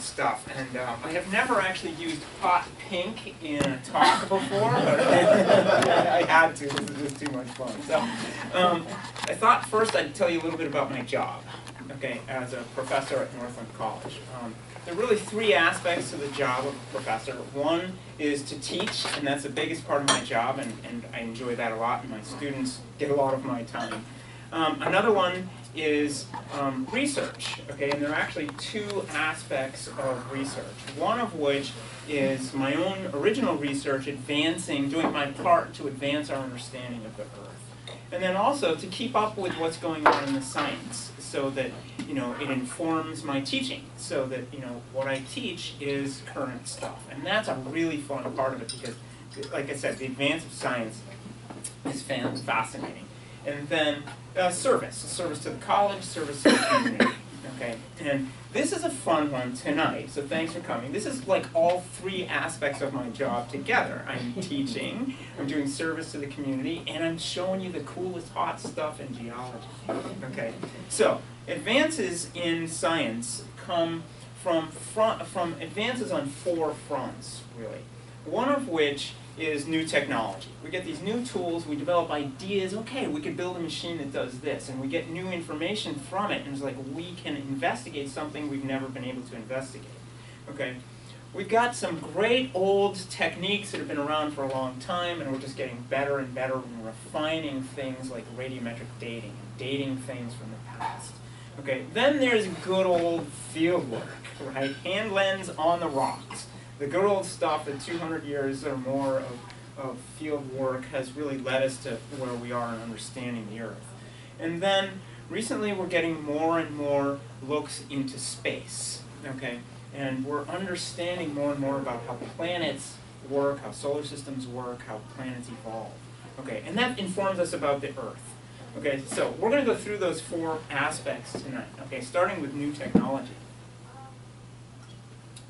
stuff. And um, I have never actually used hot pink in a talk before, but I had to. This is just too much fun. So um, I thought first I'd tell you a little bit about my job, okay, as a professor at Northland College. Um, there are really three aspects to the job of a professor. One is to teach, and that's the biggest part of my job, and, and I enjoy that a lot, and my students get a lot of my time. Um, another one is um, research, okay, and there are actually two aspects of research. One of which is my own original research advancing, doing my part to advance our understanding of the Earth. And then also to keep up with what's going on in the science so that, you know, it informs my teaching so that, you know, what I teach is current stuff. And that's a really fun part of it because, like I said, the advance of science is fascinating. And then uh, service, service to the college, service to the community. Okay, and this is a fun one tonight, so thanks for coming. This is like all three aspects of my job together. I'm teaching, I'm doing service to the community, and I'm showing you the coolest hot stuff in geology. Okay, so advances in science come from, front, from advances on four fronts, really. One of which is new technology. We get these new tools, we develop ideas, okay, we could build a machine that does this, and we get new information from it, and it's like we can investigate something we've never been able to investigate. Okay, we've got some great old techniques that have been around for a long time, and we're just getting better and better and refining things like radiometric dating, dating things from the past. Okay, then there's good old field work, right? Hand lens on the rocks the good old stuff, the 200 years or more of, of field work has really led us to where we are in understanding the Earth. And then recently we're getting more and more looks into space, okay? And we're understanding more and more about how planets work, how solar systems work, how planets evolve. Okay, and that informs us about the Earth. Okay, so we're going to go through those four aspects tonight. Okay, starting with new technology.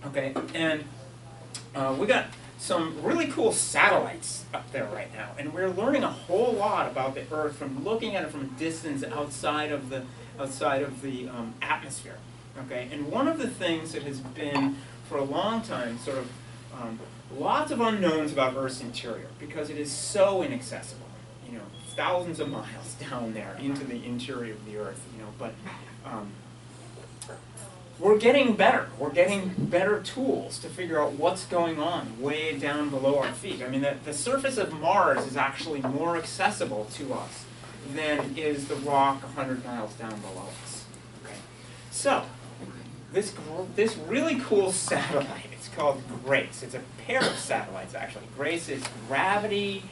Okay, and uh, we got some really cool satellites up there right now, and we're learning a whole lot about the Earth from looking at it from a distance outside of the outside of the um, atmosphere. Okay, and one of the things that has been for a long time sort of um, lots of unknowns about Earth's interior because it is so inaccessible. You know, thousands of miles down there into the interior of the Earth. You know, but um, we're getting better. We're getting better tools to figure out what's going on way down below our feet. I mean, the, the surface of Mars is actually more accessible to us than is the rock 100 miles down below us. Okay. So, this, this really cool satellite, it's called GRACE. It's a pair of satellites, actually. GRACE is Gravity,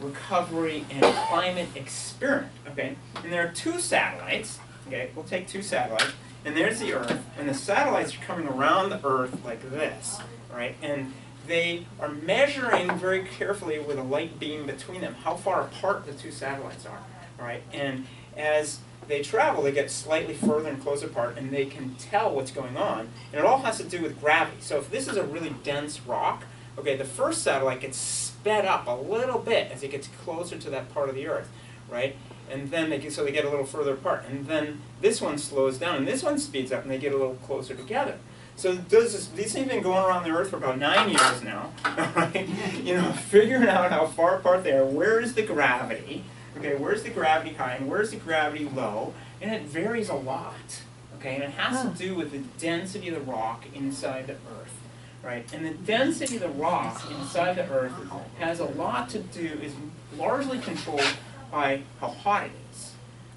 Recovery, and Climate Experiment. Okay. And there are two satellites. Okay, we'll take two satellites and there's the Earth, and the satellites are coming around the Earth like this, right? And they are measuring very carefully with a light beam between them how far apart the two satellites are, right? And as they travel, they get slightly further and closer apart, and they can tell what's going on. And it all has to do with gravity. So if this is a really dense rock, okay, the first satellite gets sped up a little bit as it gets closer to that part of the Earth, right? And then they get, so they get a little further apart, and then this one slows down, and this one speeds up, and they get a little closer together. So does this, these things have been going around the Earth for about nine years now, right? You know, figuring out how far apart they are. Where is the gravity? Okay, where's the gravity high and where's the gravity low? And it varies a lot. Okay, and it has to do with the density of the rock inside the Earth, right? And the density of the rock inside the Earth has a lot to do, is largely controlled by how hot it is,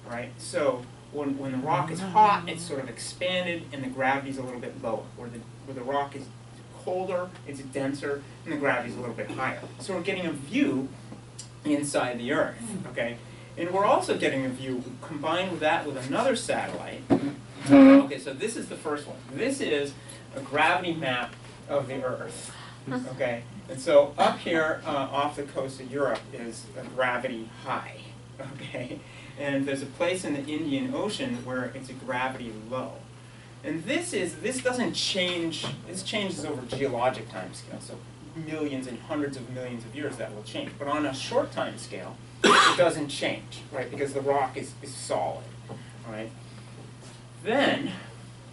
right? So when, when the rock is hot, it's mm. sort of expanded and the gravity is a little bit lower. Where the, where the rock is colder, it's denser, and the gravity is a little bit higher. So we're getting a view inside the Earth, mm. okay? And we're also getting a view combined with that with another satellite. Mm-hmm. Okay, so this is the first one. This is a gravity map of the Earth, okay? And so up here uh, off the coast of Europe is a gravity high, okay? And there's a place in the Indian Ocean where it's a gravity low. And this is, this doesn't change, this changes over geologic time scale, so millions and hundreds of millions of years that will change. But on a short time scale, it doesn't change, right? Because the rock is, is solid, right? Then,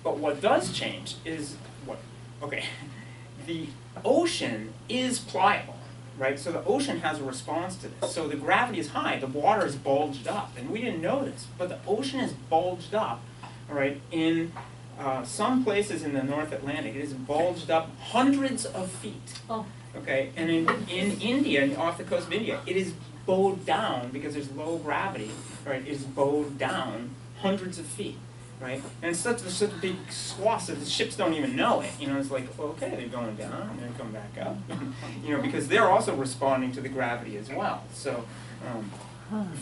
but what does change is what, okay, the ocean is pliable, right? So the ocean has a response to this. So the gravity is high, the water is bulged up, and we didn't know this, but the ocean is bulged up, all right, in uh, some places in the North Atlantic, it is bulged up hundreds of feet. Oh. Okay, and in, in India, off the coast of India, it is bowed down because there's low gravity, right? It is bowed down hundreds of feet, right? And it's such, such big swaths that the ships don't even know it. You know, it's like, okay, they're going down and they come back up. you know, because they're also responding to the gravity as well. So, um,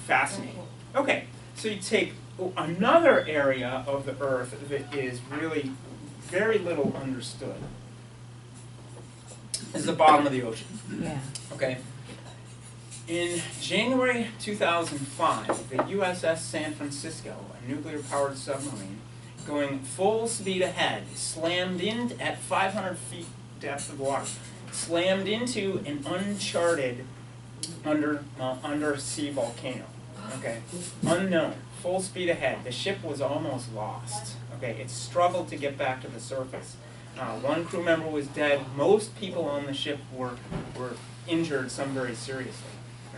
fascinating. Okay, so you take another area of the Earth that is really very little understood. This is the bottom of the ocean. Yeah. Okay. In January 2005, the USS San Francisco, a nuclear powered submarine, going full speed ahead, slammed in at 500 feet depth of water, slammed into an uncharted under, uh, undersea volcano. Okay, unknown, full speed ahead. The ship was almost lost. Okay, it struggled to get back to the surface. Uh, one crew member was dead. Most people on the ship were, were injured, some very seriously.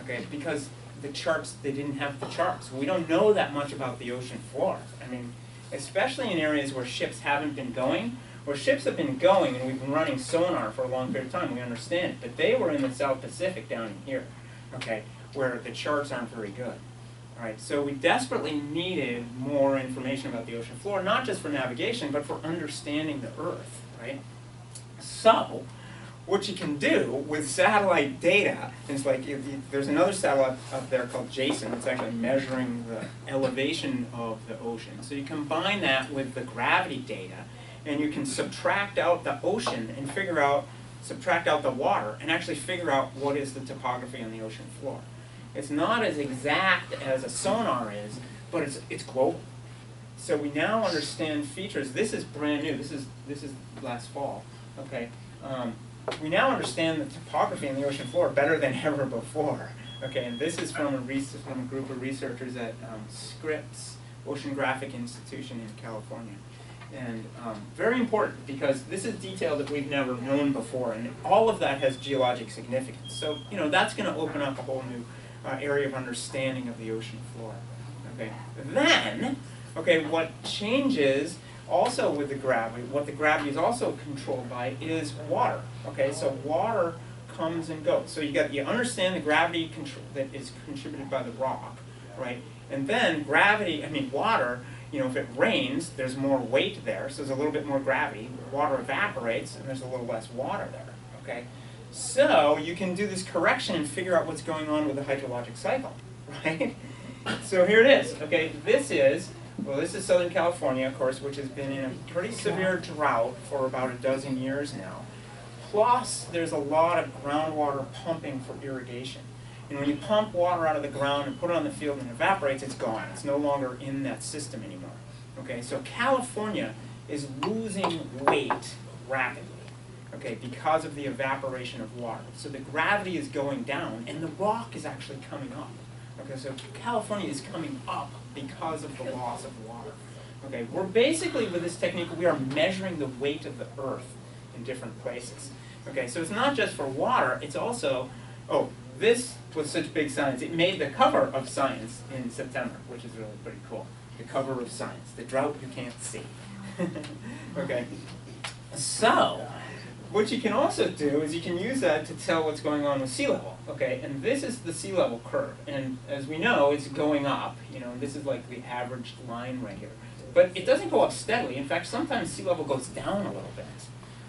Okay, because the charts, they didn't have the charts. We don't know that much about the ocean floor. I mean, especially in areas where ships haven't been going, where ships have been going and we've been running sonar for a long period of time, we understand. But they were in the South Pacific down here, okay, where the charts aren't very good. All right, so we desperately needed more information about the ocean floor, not just for navigation, but for understanding the Earth, right? So, what you can do with satellite data is like, you, there's another satellite up there called JASON, that's actually measuring the elevation of the ocean. So you combine that with the gravity data, and you can subtract out the ocean and figure out, subtract out the water, and actually figure out what is the topography on the ocean floor. It's not as exact as a sonar is, but it's, it's global. So we now understand features. This is brand new. This is, this is last fall. Okay. Um, we now understand the topography in the ocean floor better than ever before. Okay, and this is from a, from a group of researchers at um, Scripps Oceanographic Institution in California. And um, very important because this is detail that we've never known before, and all of that has geologic significance. So, you know, that's going to open up a whole new uh, area of understanding of the ocean floor. Okay, then, okay, what changes also with the gravity, what the gravity is also controlled by is water. Okay, so water comes and goes. So you got you understand the gravity control that is contributed by the rock, right? And then gravity, I mean water, you know, if it rains, there's more weight there, so there's a little bit more gravity. Water evaporates, and there's a little less water there. Okay, so you can do this correction and figure out what's going on with the hydrologic cycle, right? So here it is. Okay, this is well, this is Southern California, of course, which has been in a pretty severe drought for about a dozen years now. Plus, there's a lot of groundwater pumping for irrigation. And when you pump water out of the ground and put it on the field and it evaporates, it's gone. It's no longer in that system anymore. Okay, so California is losing weight rapidly. Okay, because of the evaporation of water. So the gravity is going down and the rock is actually coming up. Okay, so California is coming up because of the loss of water. Okay, we're basically, with this technique, we are measuring the weight of the earth in different places. Okay, so it's not just for water, it's also, oh, this was such big science. It made the cover of Science in September, which is really pretty cool. The cover of Science, the drought you can't see. okay, so, what you can also do is you can use that to tell what's going on with sea level, okay? And this is the sea level curve, and as we know, it's going up, you know, this is like the average line right here. But it doesn't go up steadily. In fact, sometimes sea level goes down a little bit,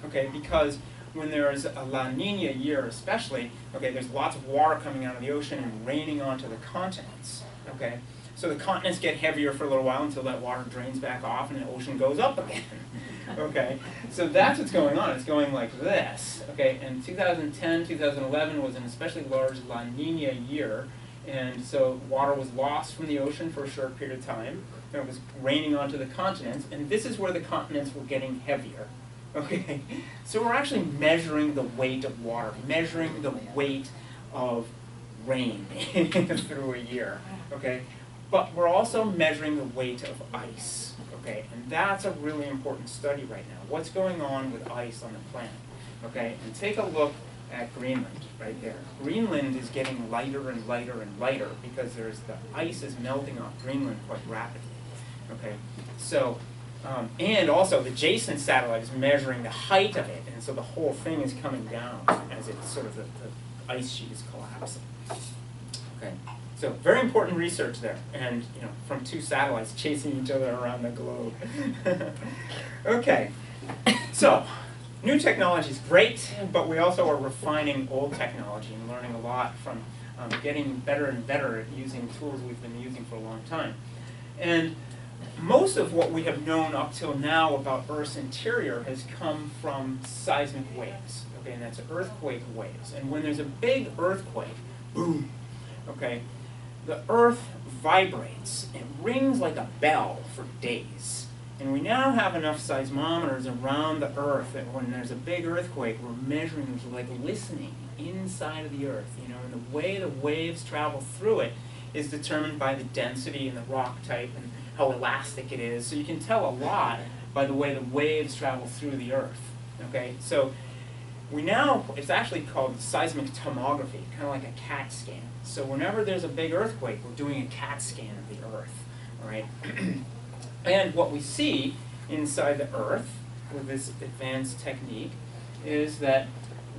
okay? Because when there is a La Nina year especially, okay, there's lots of water coming out of the ocean and raining onto the continents, okay? So the continents get heavier for a little while until that water drains back off and the ocean goes up again. okay, so that's what's going on. It's going like this. Okay, and 2010, 2011 was an especially large La Nina year, and so water was lost from the ocean for a short period of time. And it was raining onto the continents, and this is where the continents were getting heavier. Okay, so we're actually measuring the weight of water, measuring the weight of rain through a year. Okay, but we're also measuring the weight of ice okay? And that's a really important study right now. What's going on with ice on the planet, okay? And take a look at Greenland, right there. Greenland is getting lighter and lighter and lighter because there's the ice is melting off Greenland quite rapidly, okay? So, um, and also the Jason satellite is measuring the height of it, and so the whole thing is coming down as it sort of the, the ice sheet is collapsing. Okay, so very important research there, and you know, from two satellites chasing each other around the globe. okay, so new technology is great, but we also are refining old technology and learning a lot from um, getting better and better at using tools we've been using for a long time. And most of what we have known up till now about Earth's interior has come from seismic waves, okay, and that's earthquake waves. And when there's a big earthquake, boom, okay, the Earth vibrates It rings like a bell for days. And we now have enough seismometers around the Earth that when there's a big earthquake, we're measuring, we're like listening inside of the Earth, you know, and the way the waves travel through it is determined by the density and the rock type and how elastic it is. So you can tell a lot by the way the waves travel through the Earth. Okay, so we now, it's actually called seismic tomography, kind of like a CAT scan. So whenever there's a big earthquake, we're doing a CAT scan of the Earth, right? and what we see inside the Earth with this advanced technique is that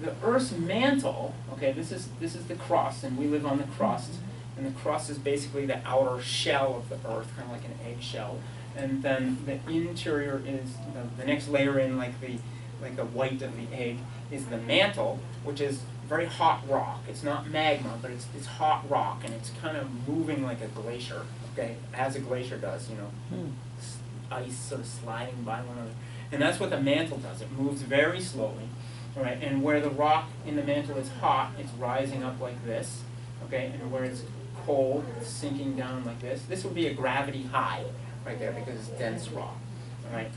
the Earth's mantle, okay, this is, this is the crust, and we live on the crust, and the crust is basically the outer shell of the Earth, kind of like an eggshell. And then the interior is, the, the next layer in, like the, like the white of the egg, is the mantle, which is very hot rock. It's not magma, but it's, it's hot rock, and it's kind of moving like a glacier, okay, as a glacier does, you know, Hmm. ice sort of sliding by one another. And that's what the mantle does. It moves very slowly, all right, and where the rock in the mantle is hot, it's rising up like this, okay, and where it's cold, it's sinking down like this. This would be a gravity high right there because it's dense rock, all right.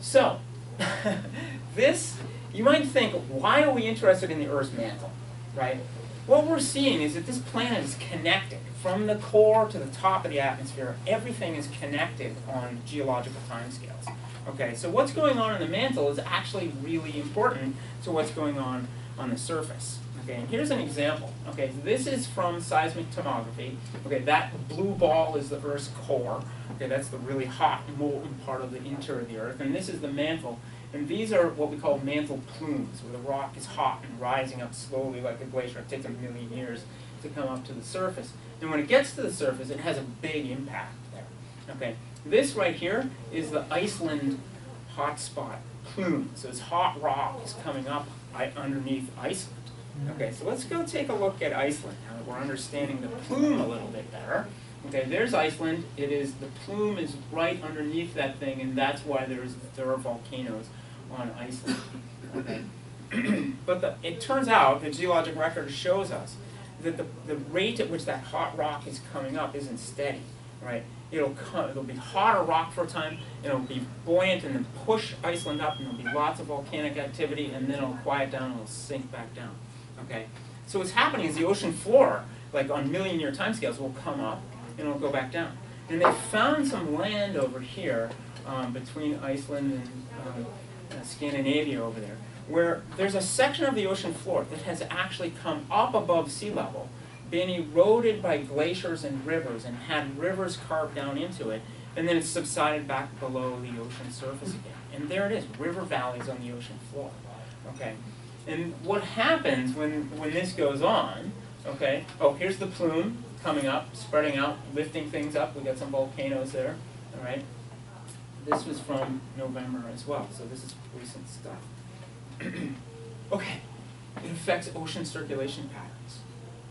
So, this, you might think, why are we interested in the Earth's mantle, right? What we're seeing is that this planet is connected from the core to the top of the atmosphere. Everything is connected on geological timescales. Okay, so what's going on in the mantle is actually really important to what's going on on the surface. Okay, and here's an example. Okay, this is from seismic tomography. Okay, that blue ball is the Earth's core. Okay, that's the really hot molten part of the interior of the Earth, and this is the mantle. And these are what we call mantle plumes, where the rock is hot and rising up slowly like a glacier. It takes a million years to come up to the surface. And when it gets to the surface, it has a big impact there. Okay, this right here is the Iceland hotspot plume. So this hot rock is coming up underneath Iceland. Okay, so let's go take a look at Iceland now that we're understanding the plume a little bit better. Okay, there's Iceland. It is the plume is right underneath that thing, and that's why there's there are volcanoes on Iceland. Okay, but the, it turns out the geologic record shows us that the, the rate at which that hot rock is coming up isn't steady. Right? It'll come. It'll be hotter rock for a time. It'll be buoyant and then push Iceland up, and there'll be lots of volcanic activity, and then it'll quiet down and it'll sink back down. Okay, so what's happening is the ocean floor, like on million year timescales, will come up and it'll go back down. And they found some land over here um, between Iceland and um, uh, Scandinavia over there, where there's a section of the ocean floor that has actually come up above sea level, been eroded by glaciers and rivers, and had rivers carved down into it, and then it's subsided back below the ocean surface again. And there it is, river valleys on the ocean floor. Okay. And what happens when, when this goes on, okay, oh, here's the plume coming up, spreading out, lifting things up. We got some volcanoes there, all right. This was from November as well, so this is recent stuff. okay, it affects ocean circulation patterns,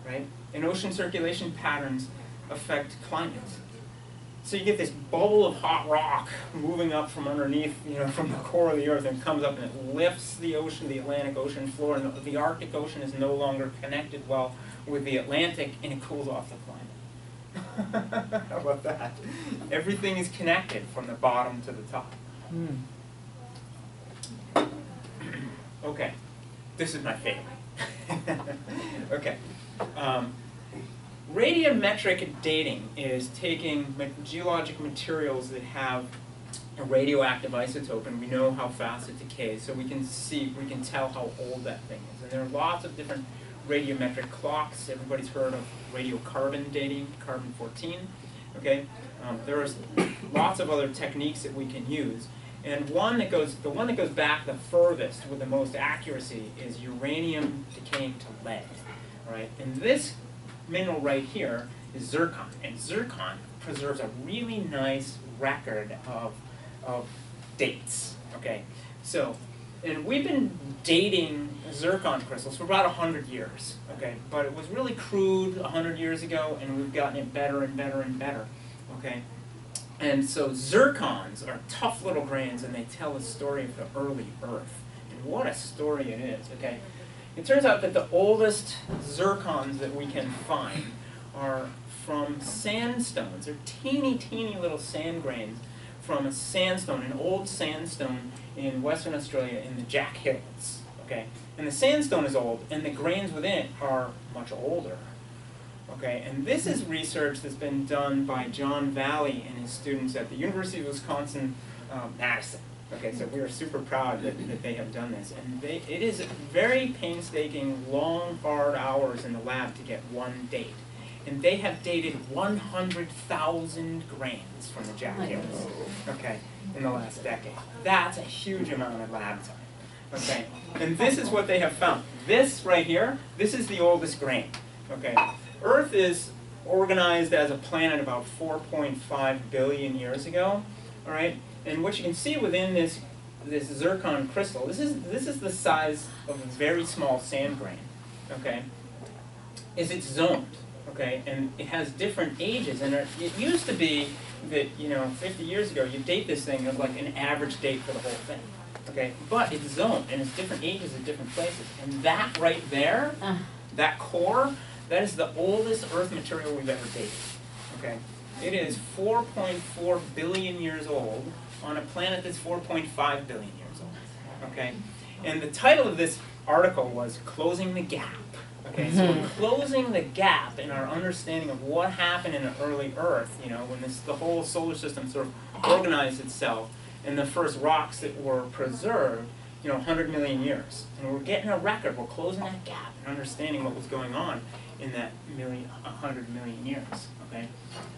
right? And ocean circulation patterns affect climate. So you get this bowl of hot rock moving up from underneath, you know, from the core of the earth and comes up and it lifts the ocean, the Atlantic Ocean floor, and the, the Arctic Ocean is no longer connected well with the Atlantic and it cools off the climate. How about that? Everything is connected from the bottom to the top. Hmm. Okay, this is my favorite. okay. Um, radiometric dating is taking geologic materials that have a radioactive isotope, and we know how fast it decays, so we can see, we can tell how old that thing is. And there are lots of different radiometric clocks. Everybody's heard of radiocarbon dating, carbon 14. Okay, um, there are lots of other techniques that we can use. And one that goes, the one that goes back the furthest with the most accuracy is uranium decaying to lead. Right, and this mineral right here is zircon, and zircon preserves a really nice record of of dates. Okay, so and we've been dating zircon crystals for about 100 years, okay? But it was really crude 100 years ago, and we've gotten it better and better and better, okay? And so zircons are tough little grains, and they tell the story of the early Earth. And what a story it is, okay? It turns out that the oldest zircons that we can find are from sandstones. They're teeny, teeny little sand grains from a sandstone, an old sandstone in Western Australia in the Jack Hills. Okay, and the sandstone is old, and the grains within it are much older. Okay, and this is research that's been done by John Valley and his students at the University of Wisconsin um, Madison. Okay, so we are super proud that, that they have done this, and they, it is very painstaking, long, hard hours in the lab to get one date and they have dated 100,000 grains from the Jack Hills, okay, in the last decade. That's a huge amount of lab time, okay? And this is what they have found. This right here, this is the oldest grain, okay? Earth is organized as a planet about 4.5 billion years ago, all right? And what you can see within this this zircon crystal, this is this is the size of a very small sand grain, okay? Is it's zoned okay, and it has different ages, and it, it used to be that, you know, 50 years ago, you date this thing as like an average date for the whole thing, okay, but it's zoned, and it's different ages at different places, and that right there, uh. that core, that is the oldest Earth material we've ever dated, okay? It is 4.4 billion years old on a planet that's 4.5 billion years old, okay? And the title of this article was Closing the Gap Okay, so we're mm-hmm. closing the gap in our understanding of what happened in the early Earth, you know, when this, the whole solar system sort of organized itself, and the first rocks that were preserved, you know, 100 million years. And we're getting a record, we're closing that gap and understanding what was going on in that million, 100 million years, okay?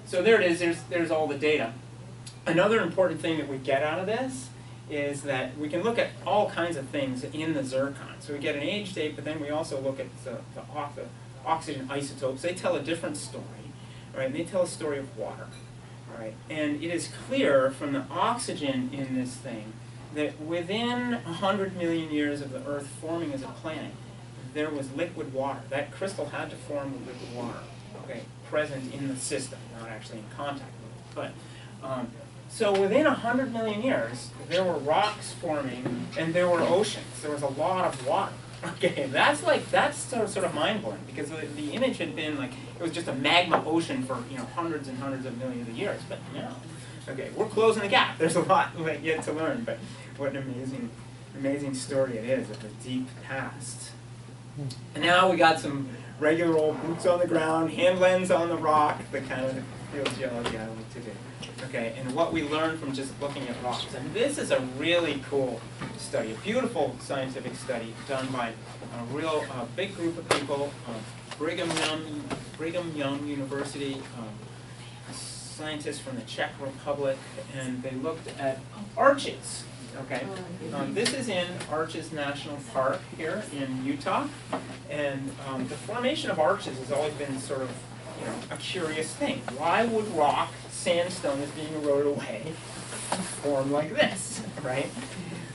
So there it is, there's, there's all the data. Another important thing that we get out of this is that we can look at all kinds of things in the zircon. So we get an age date, but then we also look at the, the, the oxygen isotopes. They tell a different story, right? And they tell a story of water, right? And it is clear from the oxygen in this thing that within 100 million years of the Earth forming as a planet, there was liquid water. That crystal had to form with liquid water, okay, present in the system, not actually in contact with it. But um, so within 100 million years, there were rocks forming and there were oceans. There was a lot of water. Okay, that's like, that's sort of, mind-blowing because the, the image had been like, it was just a magma ocean for, you know, hundreds and hundreds of millions of years, but no. Okay, we're closing the gap. There's a lot yet to learn, but what an amazing, amazing story it is of the deep past. And now we got some regular old boots on the ground, hand lens on the rock, the kind of field geology I like to do. Okay, and what we learned from just looking at rocks. And this is a really cool study, a beautiful scientific study done by a real uh, big group of people, uh, Brigham Young, Brigham Young University, um, scientists from the Czech Republic, and they looked at arches. Okay, um, this is in Arches National Park here in Utah, and um, the formation of arches has always been sort of you know, a curious thing. Why would rock, sandstone is being eroded away, form like this, right?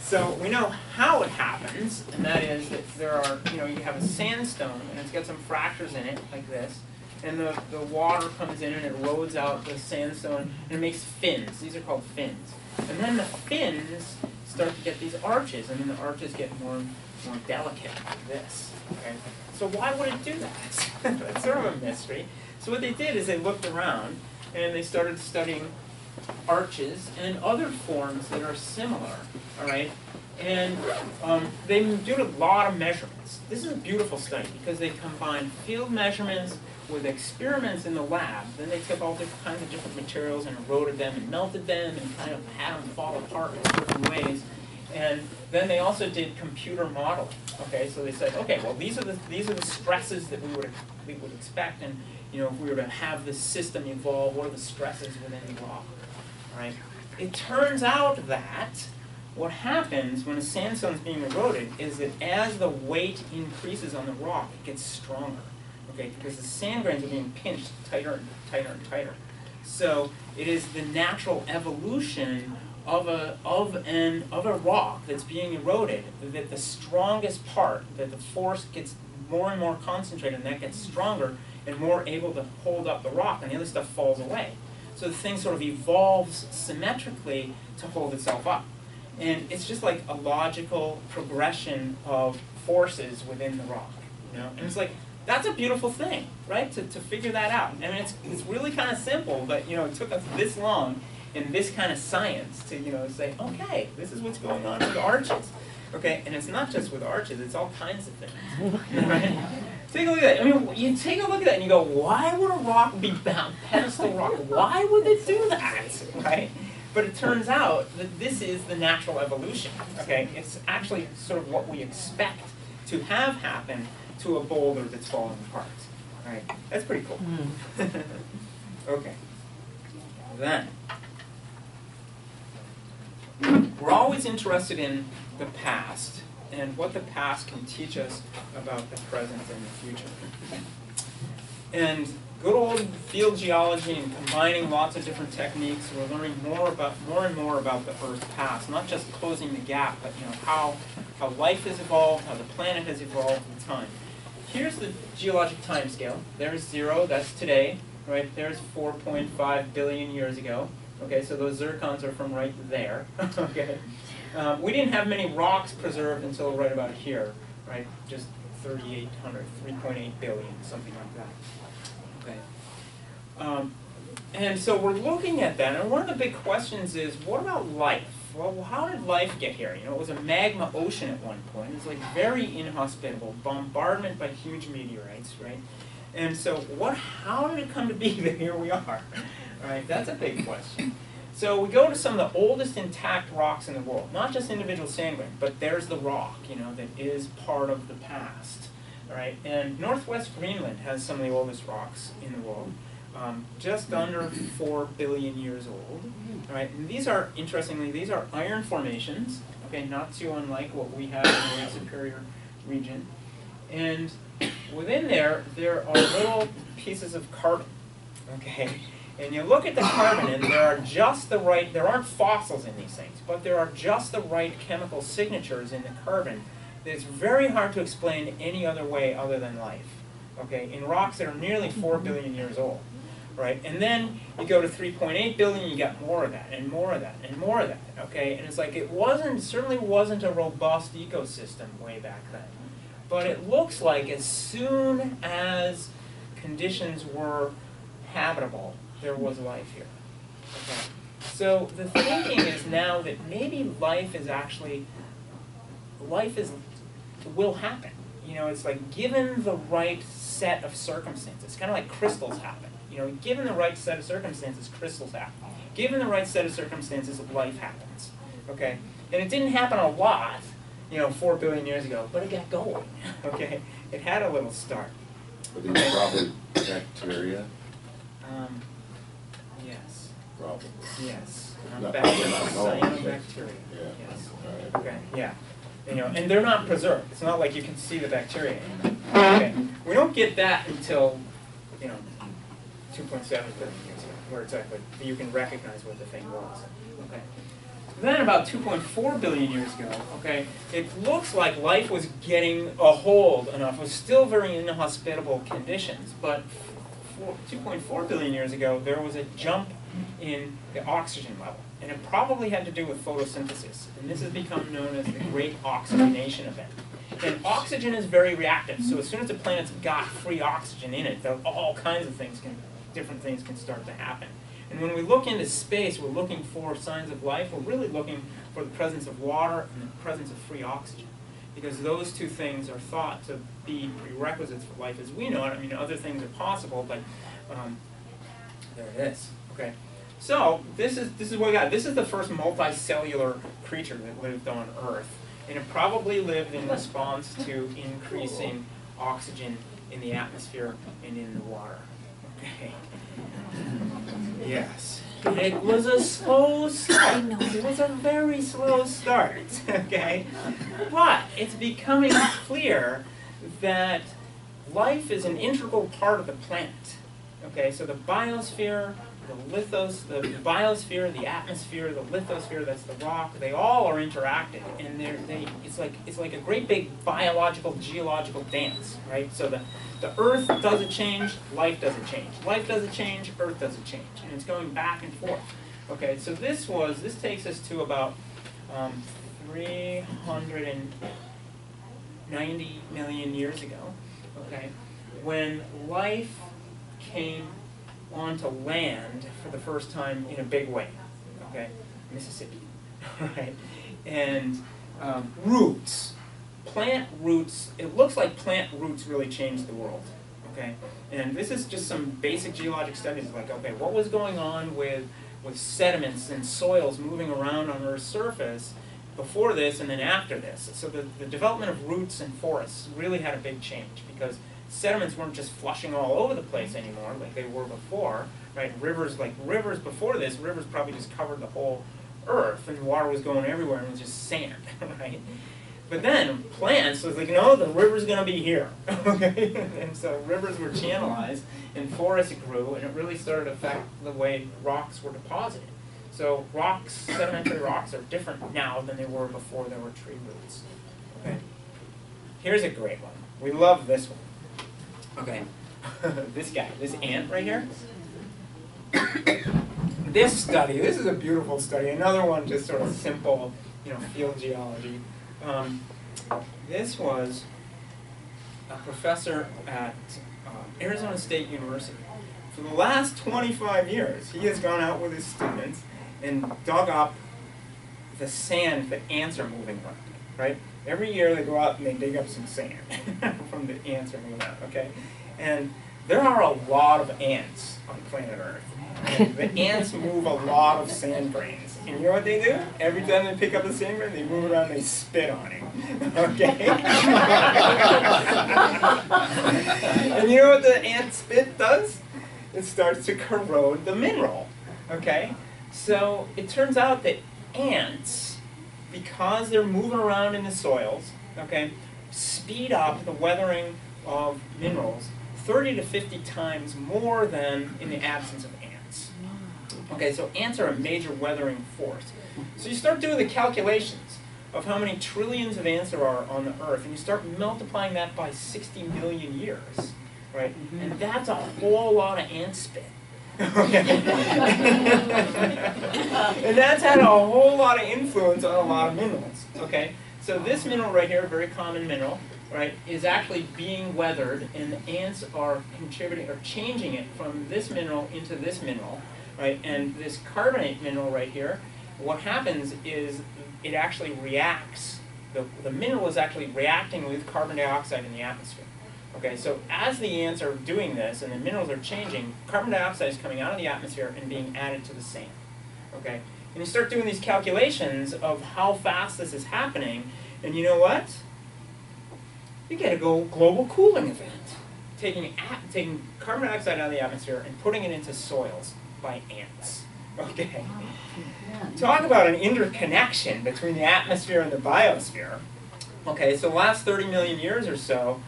So we know how it happens, and that is that there are, you know, you have a sandstone, and it's got some fractures in it, like this, and the, the water comes in and it erodes out the sandstone, and it makes fins. These are called fins. And then the fins start to get these arches, and then the arches get more, more delicate, like this. Okay? So why would it do that? That's sort of a mystery. So what they did is they looked around and they started studying arches and other forms that are similar, all right? And um, they did a lot of measurements. This is a beautiful study because they combined field measurements with experiments in the lab. Then they took all different kinds of different materials and eroded them and melted them and kind of had them fall apart in certain ways. And then they also did computer modeling. Okay, so they said, okay, well these are the these are the stresses that we would we would expect, and you know if we were to have this system evolve, what are the stresses within the rock, right? It turns out that what happens when a sandstone is being eroded is that as the weight increases on the rock, it gets stronger. Okay, because the sand grains are being pinched tighter and tighter and tighter. So it is the natural evolution of a of an of a rock that's being eroded that the strongest part that the force gets more and more concentrated and that gets stronger and more able to hold up the rock and the other stuff falls away. So the thing sort of evolves symmetrically to hold itself up. And it's just like a logical progression of forces within the rock. You know? And it's like that's a beautiful thing, right? To, to figure that out. I mean it's it's really kind of simple, but you know, it took us this long in this kind of science to you know say, okay, this is what's going on with arches. Okay, and it's not just with arches; it's all kinds of things. Right? Take a look at that. I mean, you take a look at that and you go, why would a rock be bound pedestal rock? Why would it do that? Right? But it turns out that this is the natural evolution. Okay, it's actually sort of what we expect to have happen to a boulder that's falling apart. Right? That's pretty cool. Hmm. okay. Then we're always interested in the past and what the past can teach us about the present and the future. And good old field geology and combining lots of different techniques, we're learning more about more and more about the Earth's past, not just closing the gap, but you know how how life has evolved, how the planet has evolved in time. Here's the geologic time scale. There's zero, that's today, right? There's 4.5 billion years ago. Okay, so those zircons are from right there. okay. Um, we didn't have many rocks preserved until right about here, right? Just 3,800, 3.8 billion, something like that. Okay. Um, and so we're looking at that, and one of the big questions is, what about life? Well, how did life get here? You know, it was a magma ocean at one point. It's like very inhospitable, bombardment by huge meteorites, right? And so, what? How did it come to be that here we are? Right? That's a big question. So we go to some of the oldest intact rocks in the world, not just individual sand grain, but there's the rock, you know, that is part of the past. Right? And northwest Greenland has some of the oldest rocks in the world, um, just under four billion years old. Right? And these are, interestingly, these are iron formations. Okay, not too unlike what we have in the Superior region. And within there, there are little pieces of carbon. Okay, and you look at the carbon and there are just the right, there aren't fossils in these things, but there are just the right chemical signatures in the carbon that it's very hard to explain any other way other than life. Okay, in rocks that are nearly 4 mm-hmm. billion years old. Right, and then you go to 3.8 billion, you get more of that, and more of that, and more of that. Okay, and it's like it wasn't, certainly wasn't a robust ecosystem way back then. But it looks like as soon as conditions were habitable, there was life here. Okay. So the thinking is now that maybe life is actually, life is, will happen. You know, it's like given the right set of circumstances, it's kind of like crystals happen. You know, given the right set of circumstances, crystals happen. Given the right set of circumstances, life happens. Okay? And it didn't happen a lot, you know, four billion years ago, but it got going. Okay? It had a little start. These probably bacteria? Um. Probably. Yes. Not- bacteria, not cyanobacteria. Yeah. Yes. Alright. Okay, yeah. You know, and they're not preserved. It's not like you can see the bacteria in them. Okay. We don't get that until, you know, 2.7 billion years ago, where it's like, you can recognize what the thing was. Okay. Then about 2.4 billion years ago, okay, it looks like life was getting a hold enough. It was still very inhospitable conditions, but four- 2.4 billion years ago, there was a jump in the oxygen level. And it probably had to do with photosynthesis. And this has become known as the Great Oxygenation Event. And oxygen is very reactive, so as soon as the planet's got free oxygen in it, all kinds of things can, different things can start to happen. And when we look into space, we're looking for signs of life. We're really looking for the presence of water and the presence of free oxygen. Because those two things are thought to be prerequisites for life as we know it. I mean, other things are possible, but um, there it is. Okay. So this is this is what we got. This is the first multicellular creature that lived on Earth, and it probably lived in response to increasing oxygen in the atmosphere and in the water. Okay. Yes. It was a slow start. It was a very slow start. Okay. But it's becoming clear that life is an integral part of the planet. Okay, so the biosphere, the lithos, the biosphere, the atmosphere, the lithosphere, that's the rock, they all are interacting and they're they it's like it's like a great big biological geological dance, right? So the the earth doesn't change, life doesn't change. Life doesn't change, earth doesn't change. And it's going back and forth. Okay, so this was this takes us to about um, 390 million years ago, okay, when life came onto land for the first time in a big way, okay, Mississippi, right, and um, roots, plant roots, it looks like plant roots really changed the world, okay, and this is just some basic geologic studies, like, okay, what was going on with, with sediments and soils moving around on Earth's surface before this and then after this. So the, the development of roots and forests really had a big change because sediments weren't just flushing all over the place mm-hmm. anymore like they were before, right? Rivers, like rivers before this, rivers probably just covered the whole earth and water was going everywhere and it was just sand, right? But then plants was like, no, the river's gonna be here, okay? And so rivers were channelized and forests grew and it really started to affect the way rocks were deposited. So rocks, sedimentary rocks are different now than they were before there were tree roots. Okay. Here's a great one. We love this one. Okay. this guy, this ant right here. this study, this is a beautiful study. Another one just sort of simple, you know, field geology. Um, this was a professor at uh, Arizona State University. For the last 25 years, he has gone out with his students and dug up the sand that ants are moving around, right? Every year they go out and they dig up some sand from the ants moving around, okay? And there are a lot of ants on planet Earth. The ants move a lot of sand grains. And you know what they do? Every time they pick up a sand grain, they move it around and they spit on it. Okay? and you know what the ant spit does? It starts to corrode the mineral. Okay? So it turns out that ants, because they're moving around in the soils, okay, speed up the weathering of minerals 30 to 50 times more than in the absence of ants. Okay, so ants are a major weathering force. So you start doing the calculations of how many trillions of ants there are on the earth, and you start multiplying that by 60 million years, right? Mm-hmm. And that's a whole lot of ant spit. And that's had a whole lot of influence on a lot of minerals. Okay, so this mineral right here, a very common mineral, right, is actually being weathered, and the ants are contributing or changing it from this mineral into this mineral, right? And this carbonate mineral right here, what happens is it actually reacts. The, the mineral is actually reacting with carbon dioxide in the atmosphere. Okay, so as the ants are doing this and the minerals are changing, carbon dioxide is coming out of the atmosphere and being added to the sand. Okay, and you start doing these calculations of how fast this is happening, and you know what? You get a global cooling event, taking taking carbon dioxide out of the atmosphere and putting it into soils by ants. Okay, talk about an interconnection between the atmosphere and the biosphere. Okay, so the last 30 million years or so,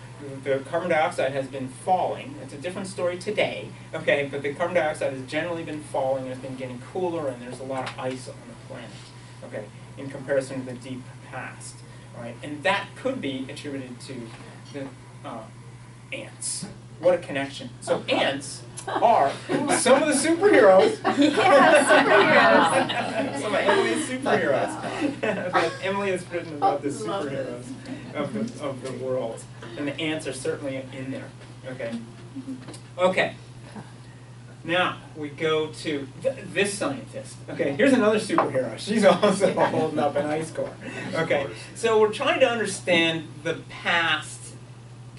the carbon dioxide has been falling. It's a different story today, okay, but the carbon dioxide has generally been falling, it's been getting cooler, and there's a lot of ice on the planet, okay, in comparison to the deep past, right? And that could be attributed to the uh, ants. What a connection. So ants are some of the superheroes. Yeah, superheroes. some of Emily's superheroes. Emily has written about the Love it. superheroes of the, of the world. And the ants are certainly in there. Okay. Okay. Now, we go to th- this scientist. Okay, here's another superhero. She's also holding up an ice core. Okay, so we're trying to understand the past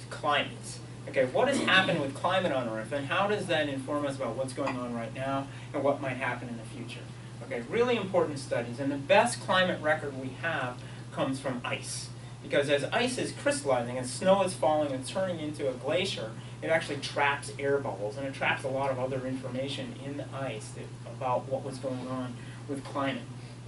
climates. Okay, what has happened with climate on Earth, and how does that inform us about what's going on right now and what might happen in the future? Okay, really important studies, and the best climate record we have comes from ice. Because as ice is crystallizing, and snow is falling and turning into a glacier, it actually traps air bubbles, and it traps a lot of other information in the ice that, about what was going on with climate.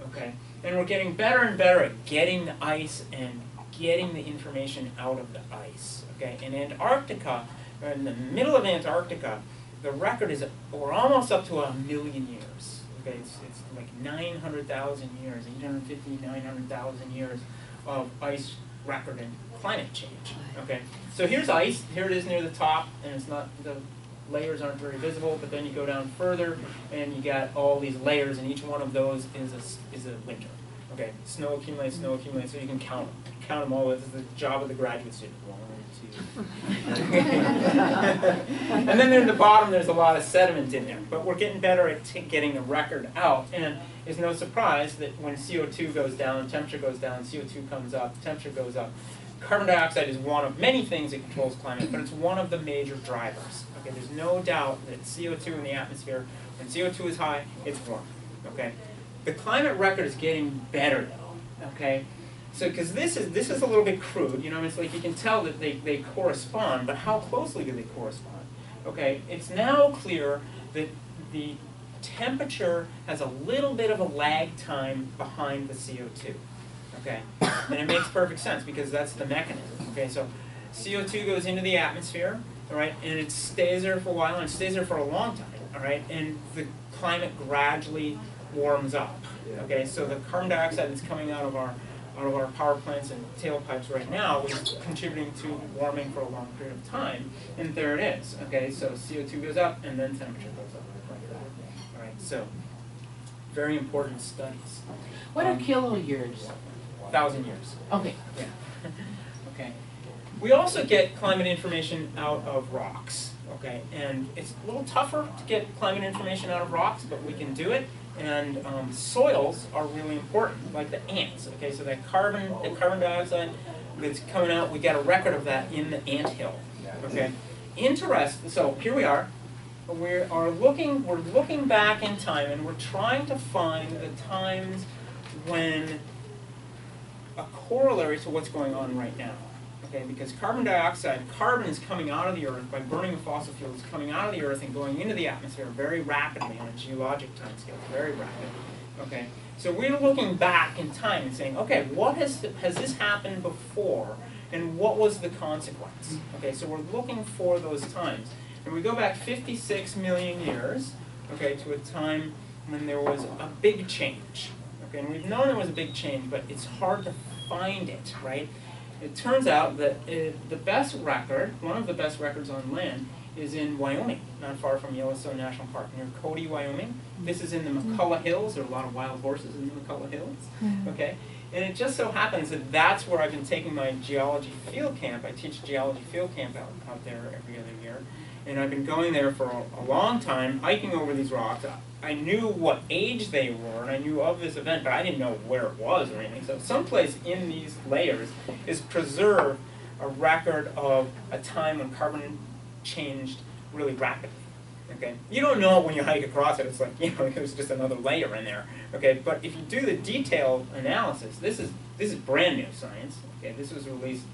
Okay, and we're getting better and better at getting the ice and getting the information out of the ice. Okay, in Antarctica, in the middle of Antarctica, the record is we're almost up to a million years. Okay, it's, it's like 900,000 years, 850, 900,000 years of ice record and climate change. Okay, so here's ice. Here it is near the top, and it's not the layers aren't very visible. But then you go down further, and you got all these layers, and each one of those is a s- is a winter. Okay, snow accumulates, snow accumulates, so you can count them. Count them all. It's the job of the graduate student. One, two. and then in the bottom, there's a lot of sediment in there. But we're getting better at getting the record out. And it's no surprise that when CO2 goes down, temperature goes down, CO2 comes up, temperature goes up. Carbon dioxide is one of many things that controls climate, but it's one of the major drivers. Okay, there's no doubt that CO2 in the atmosphere, when CO2 is high, it's warm. Okay, the climate record is getting better though. Okay, so because this is this is a little bit crude, you know, it's like you can tell that they, they correspond, but how closely do they correspond? Okay, it's now clear that the temperature has a little bit of a lag time behind the CO2. Okay, and it makes perfect sense because that's the mechanism. Okay, so CO2 goes into the atmosphere, all right, and it stays there for a while and it stays there for a long time, all right, and the climate gradually warms up. Okay, so the carbon dioxide that's coming out of our out of our power plants and tailpipes right now is contributing to warming for a long period of time, and there it is. Okay, so CO2 goes up and then temperature goes up like that. All right, so very important studies. What are Um, kilo years? Thousand years. Okay. Yeah. okay. We also get climate information out of rocks. Okay, and it's a little tougher to get climate information out of rocks, but we can do it. And um, soils are really important, like the ants. Okay, so that carbon, the carbon dioxide that's coming out, we got a record of that in the ant hill. Okay, interest. So here we are. We are looking. We're looking back in time, and we're trying to find the times when a corollary to what's going on right now. Okay, because carbon dioxide, carbon is coming out of the earth by burning the fossil fuels, coming out of the earth and going into the atmosphere very rapidly on a geologic timescale, very rapid. Okay, so we're looking back in time and saying, okay, what has has this happened before, and what was the consequence? Okay, so we're looking for those times, and we go back 56 million years, okay, to a time when there was a big change. Okay, and we've known there was a big change, but it's hard to find it, right? It turns out that uh, the best record, one of the best records on land, is in Wyoming, not far from Yellowstone National Park, near Cody, Wyoming. This is in the McCullough Hills. There are a lot of wild horses in the McCullough Hills. Okay, and it just so happens that that's where I've been taking my geology field camp. I teach geology field camp out, out there every other year, and I've been going there for a, a long time, hiking over these rocks. I, knew what age they were, and I knew of this event, but I didn't know where it was or anything. So someplace in these layers is preserved a record of a time when carbon changed really rapidly. Okay, you don't know when you hike across it. It's like you know, there's just another layer in there. Okay, but if you do the detailed analysis, this is this is brand new science. Okay, this was released.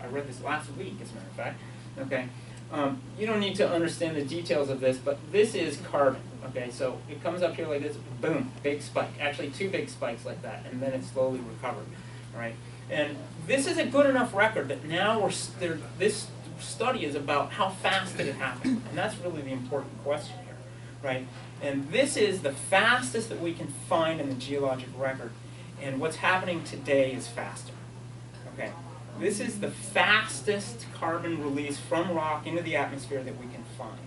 I, I read this last week, as a matter of fact. Okay, um, you don't need to understand the details of this, but this is carbon. Okay, so it comes up here like this, boom, big spike. Actually, two big spikes like that, and then it slowly recovered. All right, and this is a good enough record that now we're. This study is about how fast did it happen, and that's really the important question here, right? And this is the fastest that we can find in the geologic record, and what's happening today is faster. Okay, this is the fastest carbon release from rock into the atmosphere that we can find.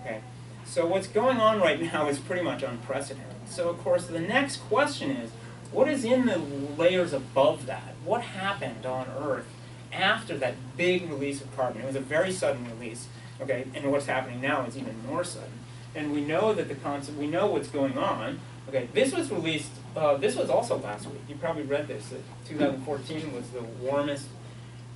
Okay, so what's going on right now is pretty much unprecedented. So of course the next question is, what is in the layers above that? What happened on Earth after that big release of carbon? It was a very sudden release. Okay, and what's happening now is even more sudden. and we know that the concept, we know what's going on. Okay, this was released, uh, this was also last week, you probably read this, that 2014 was the warmest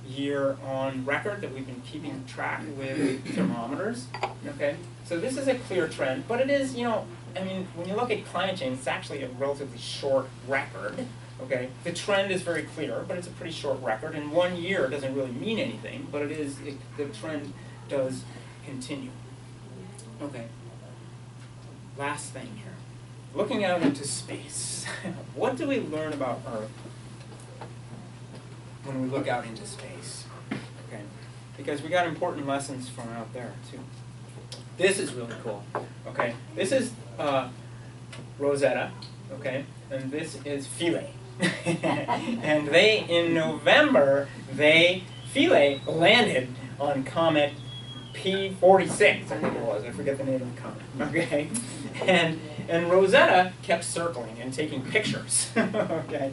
year on record that we've been keeping track with thermometers, okay? So this is a clear trend, but it is, you know, I mean, when you look at climate change, it's actually a relatively short record, okay? The trend is very clear, but it's a pretty short record, and one year doesn't really mean anything, but it is, it, the trend does continue. Okay. Last thing here. Looking out into space. what do we learn about Earth when we look out into space? Okay. Because we got important lessons from out there too. This is really cool. Okay. This is uh, Rosetta. Okay. And this is Philae. and they in November they Philae landed on comet P46, I think it was. I forget the name of the comet. Okay, and and Rosetta kept circling and taking pictures. okay,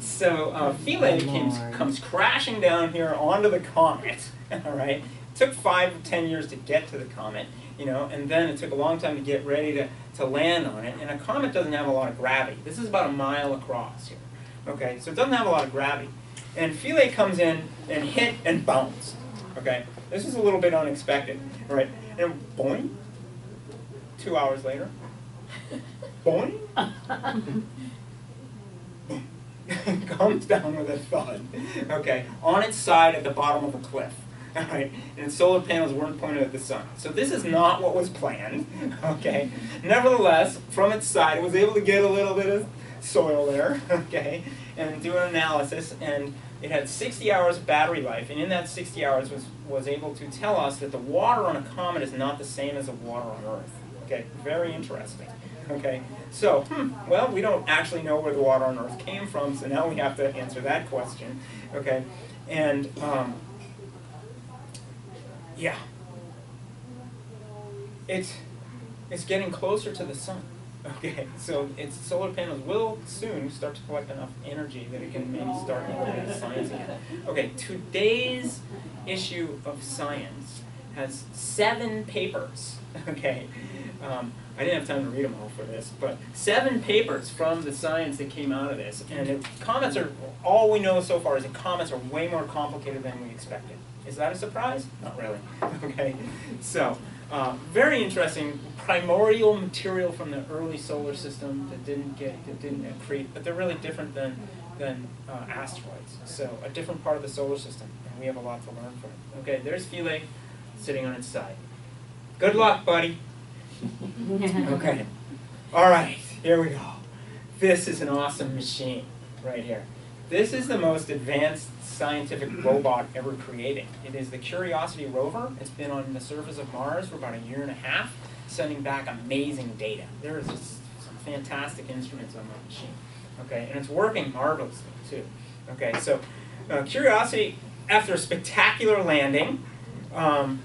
so uh, Philae comes comes crashing down here onto the comet. All right, it took five ten years to get to the comet, you know, and then it took a long time to get ready to to land on it. And a comet doesn't have a lot of gravity. This is about a mile across here. Okay, so it doesn't have a lot of gravity. And Philae comes in and hit and bounce. Okay, this is a little bit unexpected, right? And boing, two hours later, boing, comes down with a thud, okay, on its side at the bottom of a cliff. All right, and its solar panels weren't pointed at the sun. So this is not what was planned, okay? Nevertheless, from its side, it was able to get a little bit of soil there, okay, and do an analysis, and it had 60 hours of battery life, and in that 60 hours was, was able to tell us that the water on a comet is not the same as the water on Earth. Okay, very interesting. Okay, so, hmm, well, we don't actually know where the water on Earth came from, so now we have to answer that question. Okay, and, um, yeah. It's, it's getting closer to the sun. Okay, so its solar panels will soon start to collect enough energy that it can maybe start at science again. Okay, today's issue of Science has seven papers. Okay, um, I didn't have time to read them all for this, but seven papers from the science that came out of this. And it, comets are, all we know so far is that comets are way more complicated than we expected. Is that a surprise? Not really. Okay, so. Uh, very interesting primordial material from the early solar system that didn't get that didn't accrete, but they're really different than than uh, asteroids. So a different part of the solar system, and we have a lot to learn from it. Okay, there's Philae sitting on its side. Good luck, buddy. Okay. All right, here we go. This is an awesome machine right here. This is the most advanced scientific robot ever created. It is the Curiosity rover. It's been on the surface of Mars for about a year and a half, sending back amazing data. There is just some fantastic instruments on that machine. Okay, and it's working marvelously too. Okay, so uh, Curiosity, after a spectacular landing, um,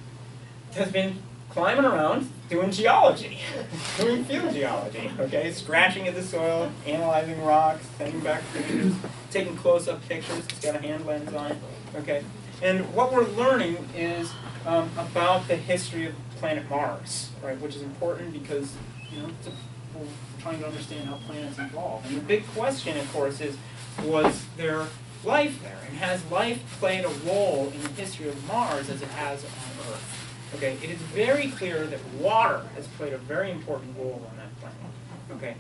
has been climbing around doing geology, doing field geology, okay? Scratching at the soil, analyzing rocks, sending back pictures, taking close-up pictures, it's got a hand lens on it, okay? And what we're learning is um, about the history of planet Mars, right? Which is important because, you know, we're trying to understand how planets evolve. And the big question, of course, is was there life there? And has life played a role in the history of Mars as it has on Earth? Okay, it is very clear that water has played a very important role on that planet. Okay,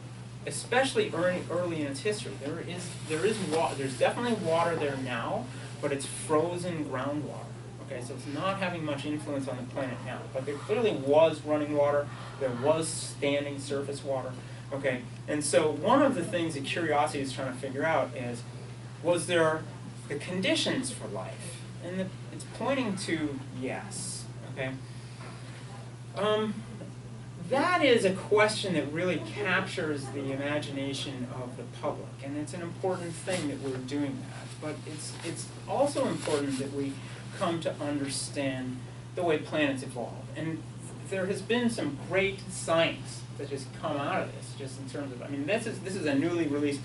especially early, early in its history. There is there is water. There's definitely water there now, but it's frozen groundwater. Okay, so it's not having much influence on the planet now. But there clearly was running water. There was standing surface water. Okay, and so one of the things that Curiosity is trying to figure out is, was there the conditions for life? And the, it's pointing to yes. Okay. Um, that is a question that really captures the imagination of the public, and it's an important thing that we're doing that. But it's it's also important that we come to understand the way planets evolve. And there has been some great science that has come out of this, just in terms of I mean this is this is a newly released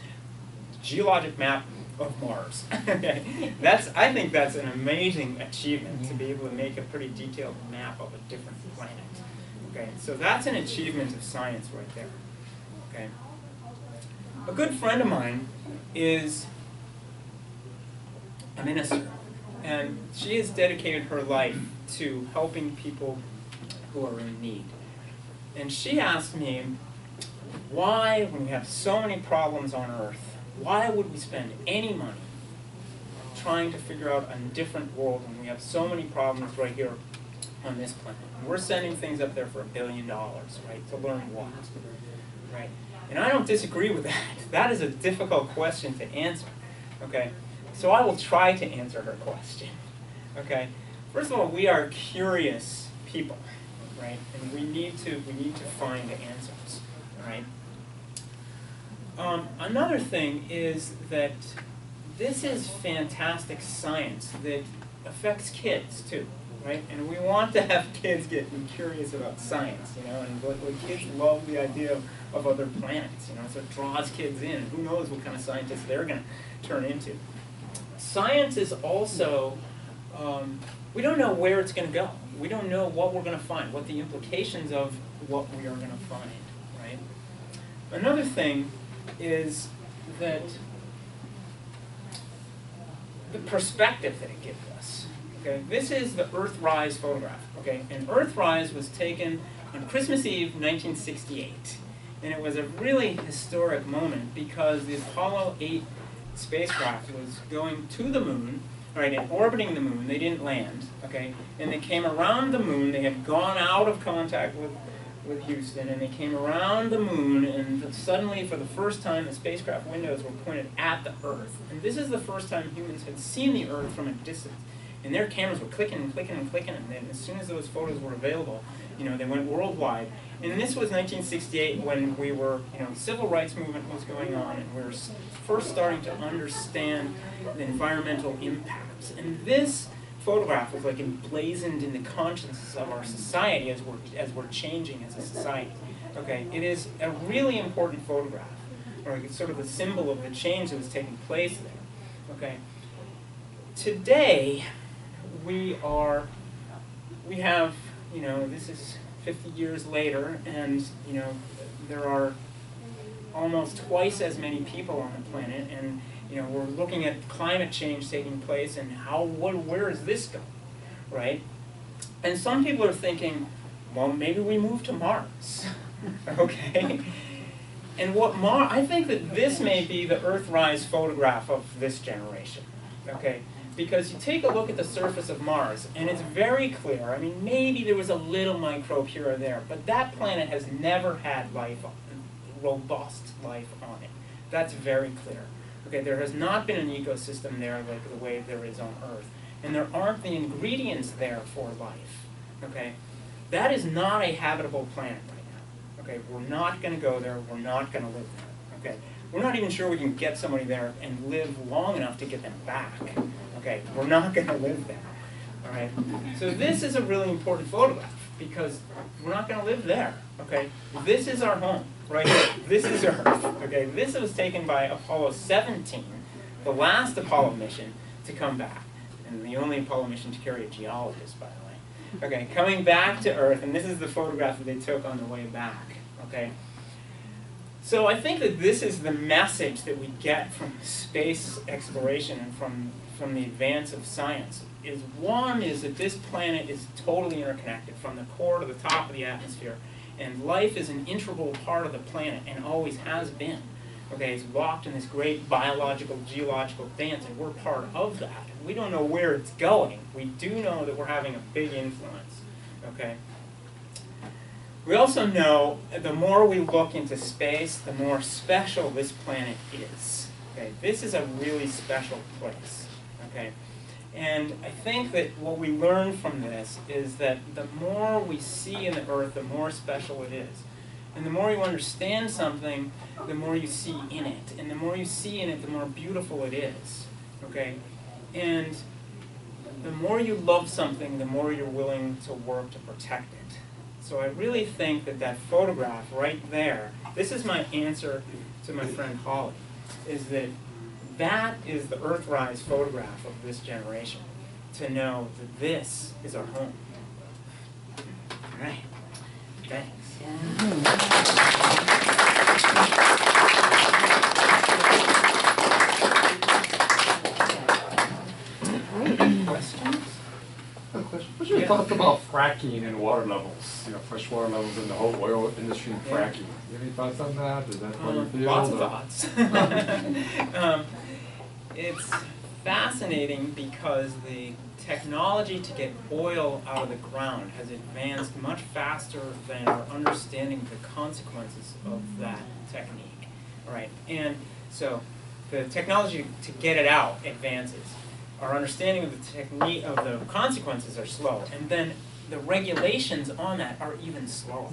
geologic map of Mars. that's I think that's an amazing achievement to be mm-hmm. able to make a pretty detailed map of a different planet. Okay, so that's an achievement of science right there. Okay. A good friend of mine is a minister, and she has dedicated her life to helping people who are in need. And she asked me, why, when we have so many problems on earth, why would we spend any money trying to figure out a different world when we have so many problems right here on this planet? We're sending things up there for a billion dollars, right, to learn what, right? And I don't disagree with that. That is a difficult question to answer, okay? So I will try to answer her question, okay? First of all, we are curious people, right? And we need to, we need to find answers, right? Um, another thing is that this is fantastic science that affects kids too, right? And we want to have kids get curious about science, you know, and kids love the idea of, of other planets, you know, so it draws kids in, who knows what kind of scientists they're going to turn into. Science is also, um, we don't know where it's going to go. We don't know what we're going to find, what the implications of what we are going to find, right? Another thing is that the perspective that it gives us. Okay, this is the Earthrise photograph. Okay, and Earthrise was taken on Christmas Eve, 1968, and it was a really historic moment because the Apollo 8 spacecraft was going to the moon, right, and orbiting the moon. They didn't land. Okay, and they came around the moon. They had gone out of contact with with Houston, and they came around the moon, and suddenly, for the first time, the spacecraft windows were pointed at the Earth. And this is the first time humans had seen the Earth from a distance. And their cameras were clicking and clicking and clicking, and then as soon as those photos were available, you know, they went worldwide. And this was 1968 when we were, you know, civil rights movement was going on, and we were first starting to understand the environmental impacts. And this photograph was like emblazoned in the consciences of our society as we're, as we're changing as a society. Okay, it is a really important photograph, or it's sort of a symbol of the change that was taking place there. Okay, today we are, we have, you know, this is 50 years later, and you know, there are almost twice as many people on the planet, and you know, we're looking at climate change taking place and how, what, where is this going, right? And some people are thinking, well, maybe we move to Mars, okay? And what Mars, I think that this may be the Earthrise photograph of this generation, okay? Because you take a look at the surface of Mars, and it's very clear. I mean, maybe there was a little microbe here or there, but that planet has never had life, on, robust life on it. That's very clear. Okay, there has not been an ecosystem there like the way there is on Earth. And there aren't the ingredients there for life. Okay? That is not a habitable planet right now. Okay, we're not going to go there. We're not going to live there. Okay? We're not even sure we can get somebody there and live long enough to get them back. Okay, we're not going to live there. All right? So this is a really important photograph because we're not going to live there. Okay? This is our home right. This is Earth. Okay, this was taken by Apollo 17, the last Apollo mission to come back, and the only Apollo mission to carry a geologist, by the way. Okay, coming back to Earth, and this is the photograph that they took on the way back. Okay. So I think that this is the message that we get from space exploration and from, from the advance of science. Is one is that this planet is totally interconnected from the core to the top of the atmosphere and life is an integral part of the planet and always has been. Okay, it's locked in this great biological, geological dance, and we're part of that. We don't know where it's going. We do know that we're having a big influence. Okay. We also know the more we look into space, the more special this planet is. Okay, this is a really special place. Okay. And I think that what we learn from this is that the more we see in the earth, the more special it is. And the more you understand something, the more you see in it. And the more you see in it, the more beautiful it is. Okay? And the more you love something, the more you're willing to work to protect it. So I really think that that photograph right there, this is my answer to my friend Holly, is that that is the Earthrise photograph of this generation, to know that this is our home. All right. Thanks. Questions? I have question. What's your Yeah. thoughts about fracking and water levels, you know, fresh water levels in the whole oil industry and Yeah. fracking? You have any thoughts on that? Is that what you Um, feel? Lots of thoughts. Um, It's fascinating because the technology to get oil out of the ground has advanced much faster than our understanding of the consequences of that technique. Right, and so the technology to get it out advances. Our understanding of the technique of the consequences are slow, and then the regulations on that are even slower.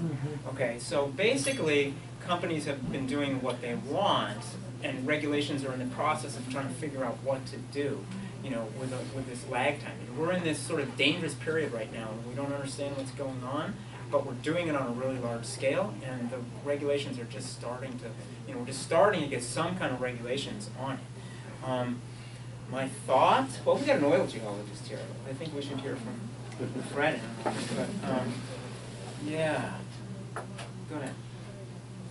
Okay, so basically, companies have been doing what they want, and regulations are in the process of trying to figure out what to do, you know, with, a- with this lag time. And we're in this sort of dangerous period right now, and we don't understand what's going on, but we're doing it on a really large scale, and the regulations are just starting to, you know, we're just starting to get some kind of regulations on it. Um, my thought, well, we got an oil geologist here, I think we should hear from Um, yeah, go ahead.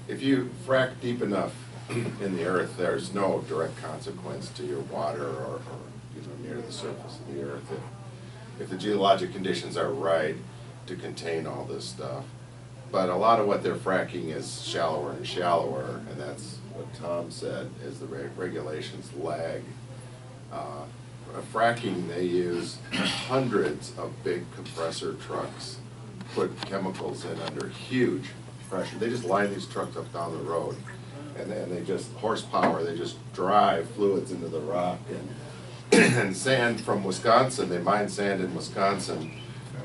If you frack deep enough in the earth, there's no direct consequence to your water or, or, you know, near the surface of the earth. If, if the geologic conditions are right to contain all this stuff. But a lot of what they're fracking is shallower and shallower, and that's what Tom said, is the reg- regulations lag. Uh, Fracking, they use hundreds of big compressor trucks, put chemicals in under huge pressure. They just line these trucks up down the road, and then they just, horsepower, they just drive fluids into the rock. And, and sand from Wisconsin, they mine sand in Wisconsin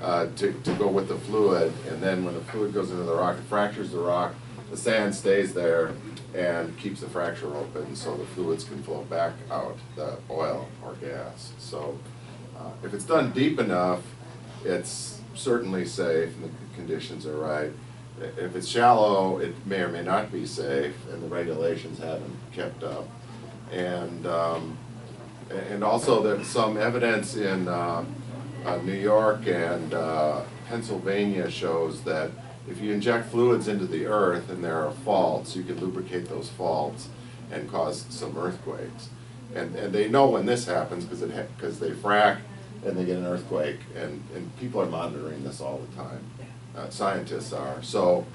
uh, to, to go with the fluid, and then when the fluid goes into the rock, it fractures the rock, the sand stays there and keeps the fracture open so the fluids can flow back out, the oil or gas. So uh, if it's done deep enough, it's certainly safe and the conditions are right. If it's shallow, it may or may not be safe and the regulations haven't kept up. And, um, and also there's some evidence in uh, uh, New York and uh, Pennsylvania shows that if you inject fluids into the earth and there are faults, you can lubricate those faults and cause some earthquakes. And, and they know when this happens because it, because they frack and they get an earthquake and, and people are monitoring this all the time. Uh, Scientists are. So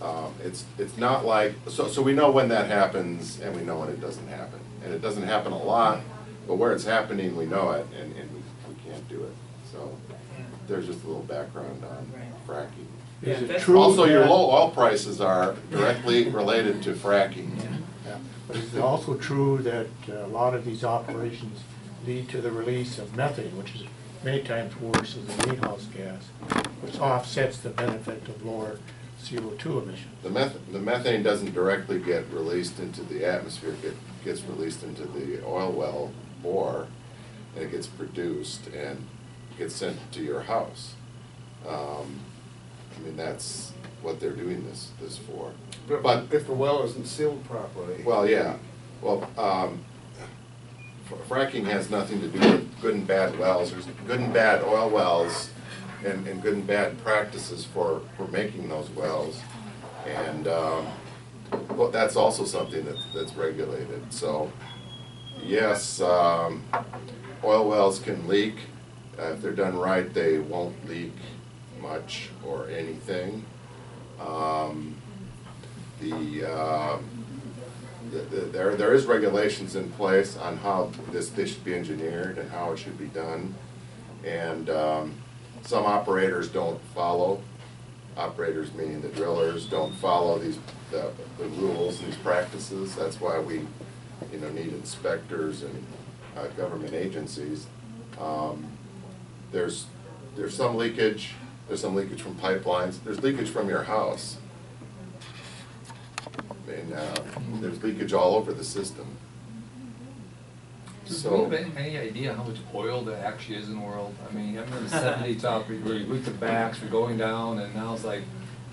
um, it's, it's not like, so, so we know when that happens and we know when it doesn't happen. And it doesn't happen a lot, but where it's happening, we know it and, and we, we can't do it. So there's just a little background on fracking. Yeah, Is it true Also, your that- low oil prices are directly related to fracking. Yeah, But is it also true that uh, a lot of these operations lead to the release of methane, which is many times worse than the greenhouse gas, which offsets the benefit of lower CO2 emissions? The meth, the methane doesn't directly get released into the atmosphere, it gets released into the oil well bore, and it gets produced and gets sent to your house. Um, I mean, that's what they're doing this, this for. But But- if the well isn't sealed properly. Well, yeah, well, um, fr- fracking has nothing to do with good and bad wells, there's good and bad oil wells and, and good and bad practices for, for making those wells. And, um, well, that's also something that, that's regulated, so, yes, um, oil wells can leak. Uh, if they're done right, they won't leak much or anything. Um, the, um, the- the- there, there is regulations in place on how this, this should be engineered and how it should be done. And, um, some operators don't follow, operators meaning the drillers, don't follow these, the, the rules and these practices. That's why we, you know, need inspectors and, uh, government agencies. Um, There's, there's some leakage, there's some leakage from pipelines, there's leakage from your house. And, uh, there's leakage all over the system. Do we So, have any, any idea how much oil there actually is in the world? I mean, I remember the seventy top, we you looked at backs, we're going down, and now it's like,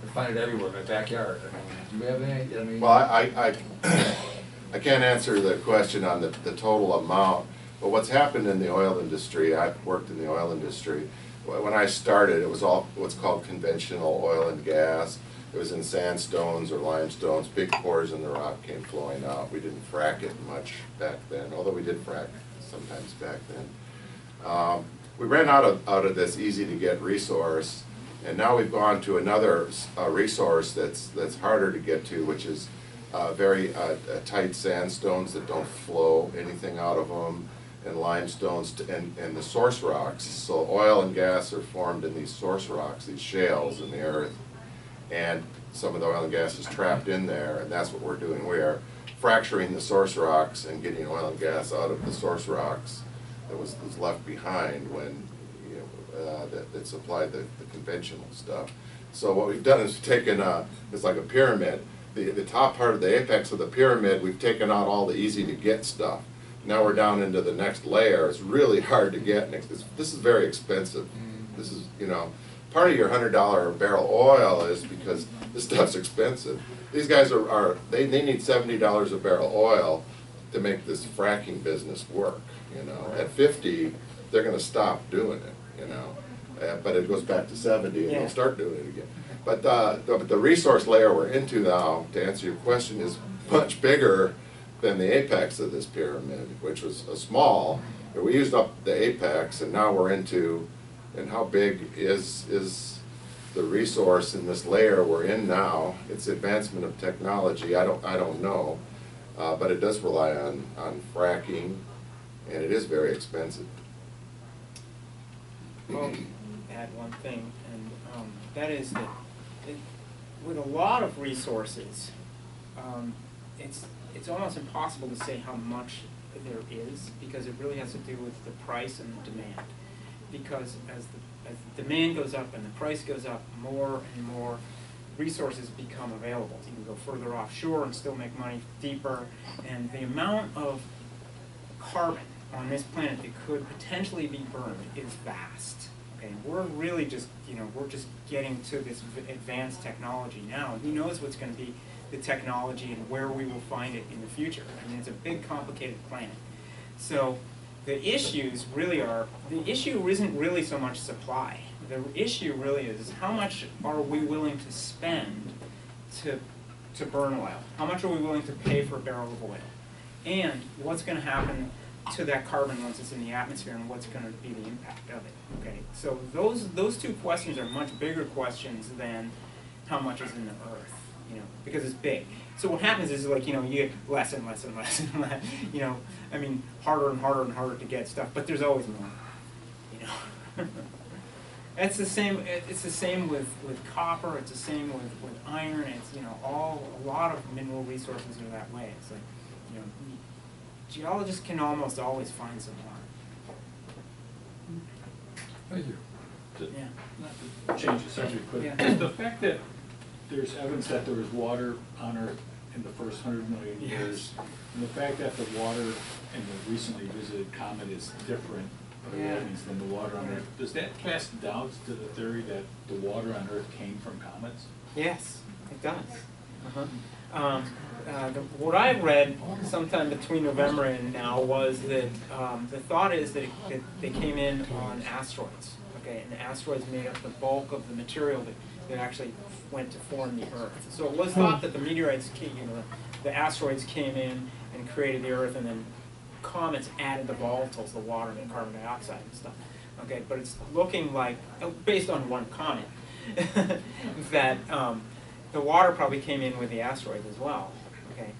we find it everywhere, in my backyard. I mean, do you have any, I mean? well, I, I, I- I can't answer the question on the, the total amount, but what's happened in the oil industry, I've worked in the oil industry, when I started, it was all what's called conventional oil and gas. It was in sandstones or limestones, big pores in the rock came flowing out. We didn't frack it much back then, although we did frack sometimes back then. Um, We ran out of, out of this easy-to-get resource, and now we've gone to another uh, resource that's, that's harder to get to, which is uh, very uh, uh, tight sandstones that don't flow anything out of them, and limestones, to- and, and the source rocks. So oil and gas are formed in these source rocks, these shales in the earth. And some of the oil and gas is trapped in there, and that's what we're doing. We are fracturing the source rocks and getting oil and gas out of the source rocks that was, was left behind when, you know, uh, that, that supplied the, the conventional stuff. So what we've done is taken, a, it's like a pyramid. The, the top part of the apex of the pyramid, we've taken out all the easy-to-get stuff. Now we're down into the next layer. It's really hard to get. Next, this, this is very expensive. This is, you know, part of your hundred dollar barrel oil is because this stuff's expensive. These guys are, are they, they need seventy dollars a barrel oil to make this fracking business work, you know. At fifty, they're gonna stop doing it, you know. Uh, but it goes back to seventy and Yeah. they'll start doing it again. But, uh, the, but the resource layer we're into now, to answer your question, is much bigger than the apex of this pyramid, which was a small. But we used up the apex and now we're into, and how big is, is the resource in this layer we're in now? It's advancement of technology, I don't, I don't know. Uh, but it does rely on, on fracking and it is very expensive. Well, add one thing, and um, that is that it, with a lot of resources, um, it's it's almost impossible to say how much there is because it really has to do with the price and the demand. Because as the as the demand goes up and the price goes up, more and more resources become available. You can go further offshore and still make money deeper, and the amount of carbon on this planet that could potentially be burned is vast. Okay, we're really just, you know, we're just getting to this advanced technology now. Who knows what's going to be the technology and where we will find it in the future? I mean, it's a big, complicated planet. So the issues really are the issue isn't really so much supply. The issue really is how much are we willing to spend to to burn oil? How much are we willing to pay for a barrel of oil? And what's going to happen to that carbon once it's in the atmosphere, and what's going to be the impact of it? Okay, so those those two questions are much bigger questions than how much is in the earth, you know, because it's big. So what happens is like you know you get less and less and less and less, you know, I mean harder and harder and harder to get stuff, but there's always more, you know. It's the same. It's the same with, with copper. It's the same with, with iron. It's you know all a lot of mineral resources are that way. It's like you know geologists can almost always find some more. Thank you. Yeah. Not to change the subject, but Yeah. just the fact that there's evidence that there was water on Earth in the first hundred million years, and the fact that the water in the recently visited comet is different, Yeah. means than the water on Earth, does that cast doubts to the theory that the water on Earth came from comets? Yes, it does. Uh-huh. Um, uh, the, what I read sometime between November and now was that um, the thought is that, it, that they came in on asteroids. Okay, and the asteroids made up the bulk of the material that, that actually went to form the Earth. So it was thought that the meteorites, came, you know, the asteroids came in and created the Earth, and then comets added the volatiles, the water and the carbon dioxide and stuff. Okay, but it's looking like, uh, based on one comet, that um, the water probably came in with the asteroids as well. Okay,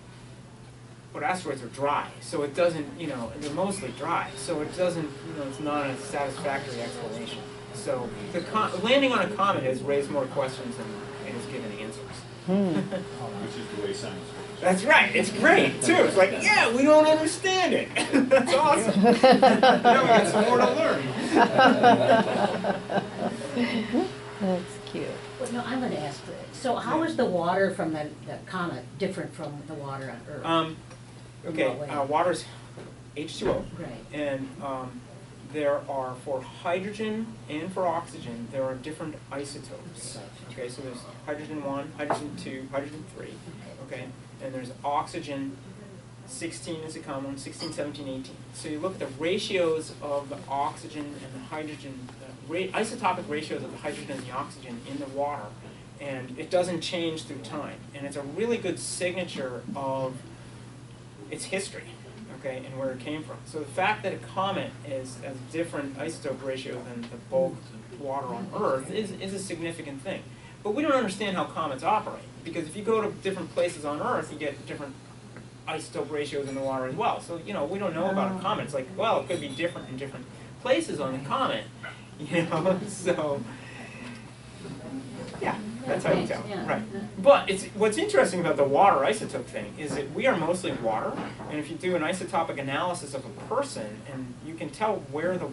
but asteroids are dry, so it doesn't, you know, they're mostly dry, so it doesn't, you know, it's not a satisfactory explanation. So the com- landing on a comet has raised more questions than it has given answers. Which is the way science works. That's right. It's great too. It's like, yeah, we don't understand it. That's awesome. now we got some more to learn. That's cute. Well, no, I'm gonna ask, so how is the water from the, the comet different from the water on Earth? Um, okay, What way? uh, water's H2O. Right. And um, there are, for hydrogen and for oxygen, there are different isotopes. Okay, so there's hydrogen one, hydrogen two, hydrogen three, okay? And there's oxygen, sixteen is a common one, 16, 17, 18. So you look at the ratios of the oxygen and the hydrogen uh, ra- isotopic ratios of the hydrogen and the oxygen in the water, and it doesn't change through time. And it's a really good signature of its history, okay, and where it came from. So the fact that a comet is a different isotope ratio than the bulk water on Earth is, is a significant thing. But we don't understand how comets operate, because if you go to different places on Earth, you get different isotope ratios in the water as well. So, you know, we don't know about a ah. comet. It's like, well, it could be different in different places on the comet, you know, so, yeah, that's how you tell, Yeah. right. But it's, what's interesting about the water isotope thing is that we are mostly water, and if you do an isotopic analysis of a person, and you can tell where the,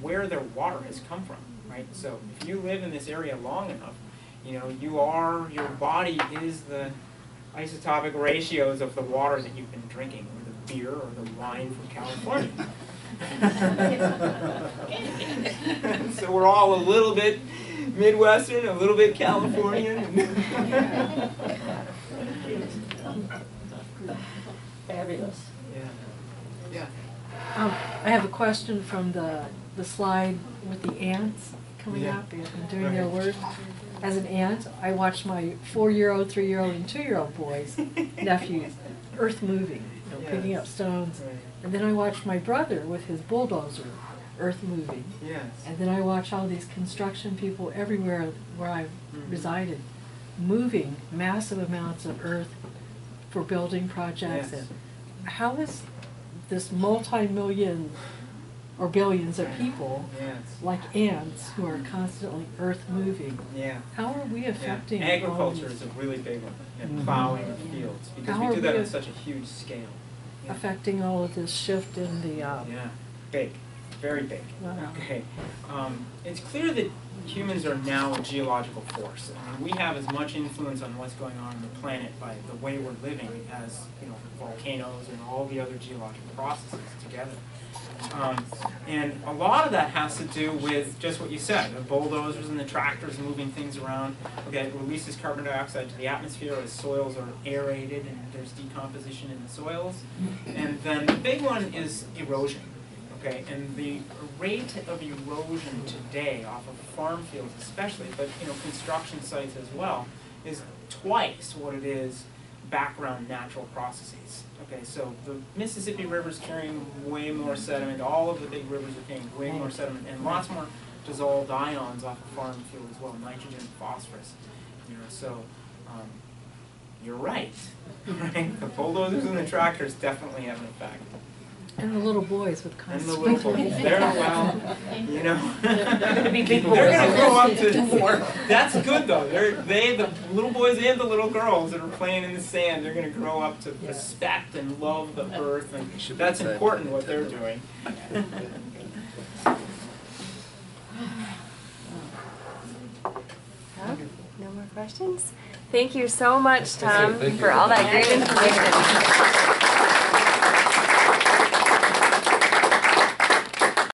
where their water has come from, right? So if you live in this area long enough, you know, you are, your body is the isotopic ratios of the water that you've been drinking, or the beer, or the wine from California. so we're all a little bit Midwestern, a little bit Californian. Fabulous. yeah. Yeah. Um, I have a question from the, the slide with the ants coming Yeah. up and and doing their work. As an aunt, I watched my four-year-old, three-year-old, and two-year-old boys, nephews, earth moving, you know, picking up stones. Right. And then I watched my brother with his bulldozer, earth moving. Yes. And then I watch all these construction people everywhere where I've Mhm. resided, moving massive amounts of earth for building projects. Yes. And how is this multi-million or billions of people, Yes. like ants, who are constantly earth moving, Yeah. how are we affecting all Agriculture is a really big one, and Mhm. plowing of fields, because How we do that we on a- such a huge scale. Yeah. affecting all of this shift in the, uh, Yeah, big, very big. Okay, um, it's clear that humans are now a geological force. I mean, we have as much influence on what's going on on the planet by the way we're living as, you know, volcanoes and all the other geological processes together. Um, and a lot of that has to do with just what you said, the bulldozers and the tractors moving things around. Okay, it releases carbon dioxide to the atmosphere as soils are aerated and there's decomposition in the soils. And then the big one is erosion. Okay, and the rate of erosion today off of farm fields especially, but you know, construction sites as well, is twice what it is background natural processes. Okay, so the Mississippi River is carrying way more sediment, all of the big rivers are carrying way more sediment, and lots more dissolved ions off of farm field as well, nitrogen phosphorus. You know, so, um, you're right, right? The bulldozers and the tractors definitely have an effect. And the little boys with And the constant. little boys, they're, well, you know. They're gonna be big boys. They're gonna grow up to, that's good though, they're, they, the little boys and the little girls that are playing in the sand, they're gonna grow up to respect and love the earth, and that's important what they're doing. No more questions? Thank you so much, Tom, you. for all that great information.